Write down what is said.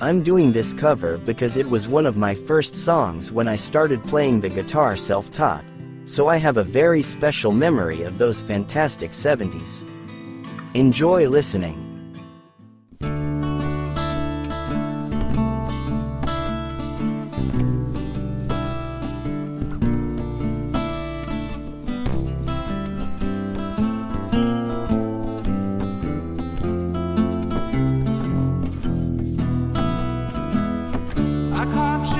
I'm doing this cover because it was one of my first songs when I started playing the guitar self-taught, so I have a very special memory of those fantastic 70s. Enjoy listening. can't